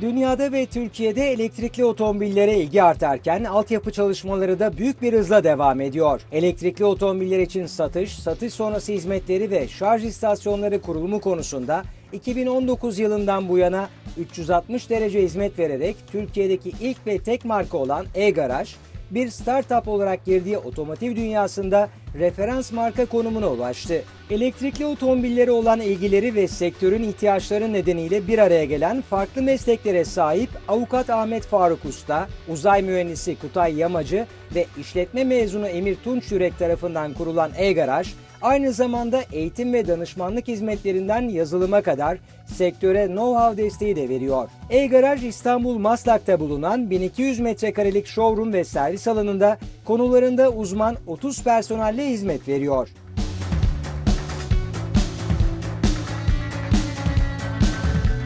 Dünyada ve Türkiye'de elektrikli otomobillere ilgi artarken altyapı çalışmaları da büyük bir hızla devam ediyor. Elektrikli otomobiller için satış, satış sonrası hizmetleri ve şarj istasyonları kurulumu konusunda 2019 yılından bu yana 360 derece hizmet vererek Türkiye'deki ilk ve tek marka olan e-Garaj, bir startup olarak girdiği otomotiv dünyasında referans marka konumuna ulaştı. Elektrikli otomobilleri olan ilgileri ve sektörün ihtiyaçları nedeniyle bir araya gelen farklı mesleklere sahip avukat Ahmet Faruk Usta, uzay mühendisi Kutay Yamacı ve işletme mezunu Emir Tunç Yürek tarafından kurulan e-Garaj, Aynı zamanda eğitim ve danışmanlık hizmetlerinden yazılıma kadar sektöre know-how desteği de veriyor. E-Garaj İstanbul Maslak'ta bulunan 1200 metrekarelik showroom ve servis alanında konularında uzman 30 personelle hizmet veriyor.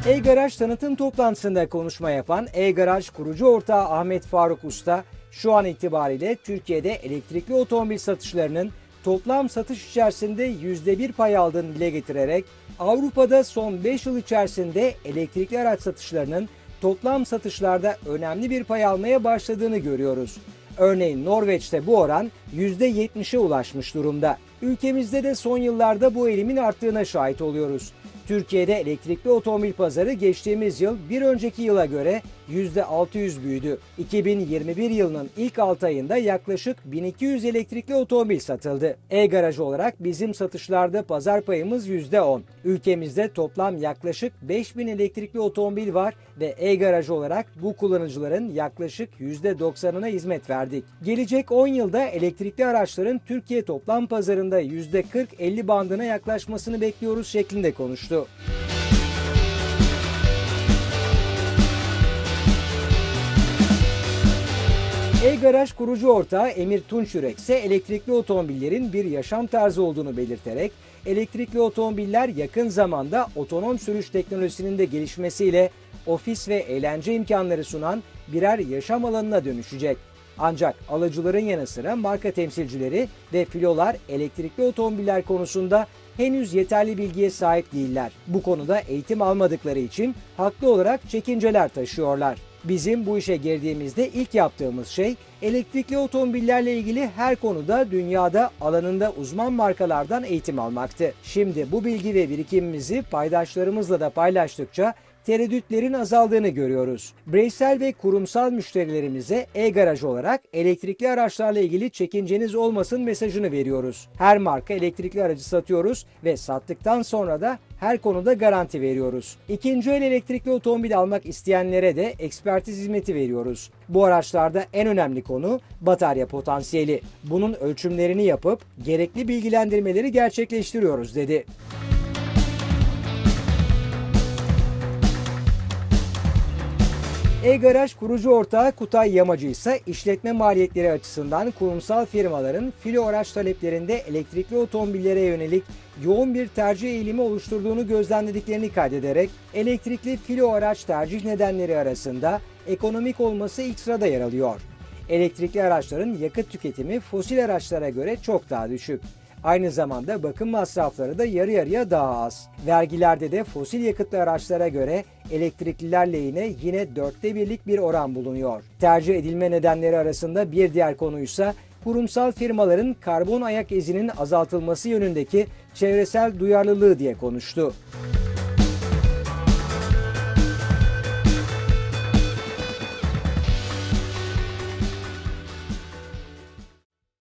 E-Garaj tanıtım toplantısında konuşma yapan E-Garaj kurucu ortağı Ahmet Faruk Usta, şu an itibariyle Türkiye'de elektrikli otomobil satışlarının toplam satış içerisinde %1 pay aldığını dile getirerek Avrupa'da son 5 yıl içerisinde elektrikli araç satışlarının toplam satışlarda önemli bir pay almaya başladığını görüyoruz. Örneğin Norveç'te bu oran %70'e ulaşmış durumda. Ülkemizde de son yıllarda bu eğilimin arttığına şahit oluyoruz. Türkiye'de elektrikli otomobil pazarı geçtiğimiz yıl bir önceki yıla göre %600 büyüdü. 2021 yılının ilk 6 ayında yaklaşık 1200 elektrikli otomobil satıldı. E-garaj olarak bizim satışlarda pazar payımız %10. Ülkemizde toplam yaklaşık 5000 elektrikli otomobil var ve e-garaj olarak bu kullanıcıların yaklaşık %90'ına hizmet verdik. Gelecek 10 yılda elektrikli araçların Türkiye toplam pazarında %40-50 bandına yaklaşmasını bekliyoruz şeklinde konuştu. E-Garaj kurucu ortağı Emir Tunçürek ise elektrikli otomobillerin bir yaşam tarzı olduğunu belirterek elektrikli otomobiller yakın zamanda otonom sürüş teknolojisinin de gelişmesiyle ofis ve eğlence imkanları sunan birer yaşam alanına dönüşecek. Ancak alıcıların yanı sıra marka temsilcileri ve filolar elektrikli otomobiller konusunda henüz yeterli bilgiye sahip değiller. Bu konuda eğitim almadıkları için haklı olarak çekinceler taşıyorlar. Bizim bu işe girdiğimizde ilk yaptığımız şey elektrikli otomobillerle ilgili her konuda dünyada alanında uzman markalardan eğitim almaktı. Şimdi bu bilgi ve birikimimizi paydaşlarımızla da paylaştıkça tereddütlerin azaldığını görüyoruz. Bireysel ve kurumsal müşterilerimize e-garaj olarak elektrikli araçlarla ilgili çekinceniz olmasın mesajını veriyoruz. Her marka elektrikli aracı satıyoruz ve sattıktan sonra da her konuda garanti veriyoruz. İkinci el elektrikli otomobil almak isteyenlere de ekspertiz hizmeti veriyoruz. Bu araçlarda en önemli konu batarya potansiyeli. Bunun ölçümlerini yapıp gerekli bilgilendirmeleri gerçekleştiriyoruz dedi. E-Garaj kurucu ortağı Kutay Yamacı ise işletme maliyetleri açısından kurumsal firmaların filo araç taleplerinde elektrikli otomobillere yönelik yoğun bir tercih eğilimi oluşturduğunu gözlemlediklerini kaydederek elektrikli filo araç tercih nedenleri arasında ekonomik olması ilk sırada yer alıyor. Elektrikli araçların yakıt tüketimi fosil araçlara göre çok daha düşük. Aynı zamanda bakım masrafları da yarı yarıya daha az. Vergilerde de fosil yakıtlı araçlara göre elektrikliler lehine yine dörtte birlik bir oran bulunuyor. Tercih edilme nedenleri arasında bir diğer konuysa kurumsal firmaların karbon ayak izinin azaltılması yönündeki çevresel duyarlılığı diye konuştu.